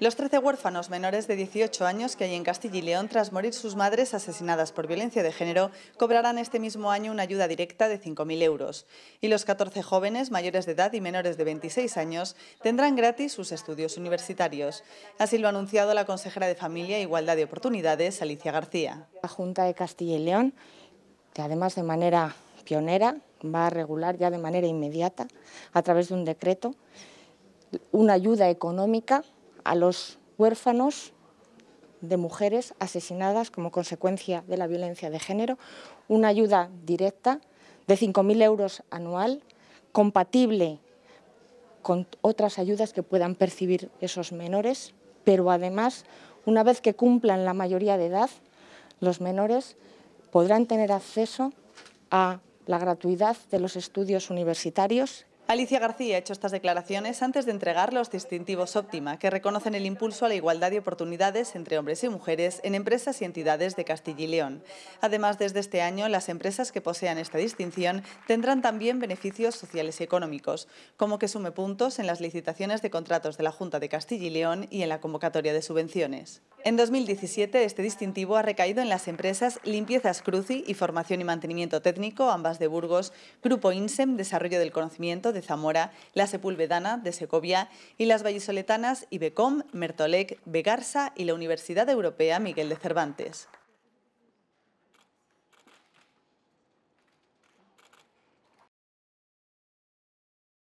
Los 13 huérfanos menores de 18 años que hay en Castilla y León tras morir sus madres asesinadas por violencia de género cobrarán este mismo año una ayuda directa de 5.000 euros. Y los 14 jóvenes mayores de edad y menores de 26 años tendrán gratis sus estudios universitarios. Así lo ha anunciado la consejera de Familia e Igualdad de Oportunidades, Alicia García. La Junta de Castilla y León, que además de manera pionera, va a regular ya de manera inmediata, a través de un decreto, una ayuda económica a los huérfanos de mujeres asesinadas como consecuencia de la violencia de género, una ayuda directa de 5.000 euros anual, compatible con otras ayudas que puedan percibir esos menores, pero además, una vez que cumplan la mayoría de edad, los menores podrán tener acceso a la gratuidad de los estudios universitarios Alicia García ha hecho estas declaraciones antes de entregar los distintivos óptima, que reconocen el impulso a la igualdad de oportunidades entre hombres y mujeres en empresas y entidades de Castilla y León. Además, desde este año, las empresas que posean esta distinción tendrán también beneficios sociales y económicos, como que sume puntos en las licitaciones de contratos de la Junta de Castilla y León y en la convocatoria de subvenciones. En 2017, este distintivo ha recaído en las empresas Limpiezas Cruci y Formación y Mantenimiento Técnico, ambas de Burgos, Grupo INSEM, Desarrollo del Conocimiento de Zamora, la Sepulvedana de Secovia y las vallisoletanas Ibecom, Mertolec, Begarsa y la Universidad Europea Miguel de Cervantes.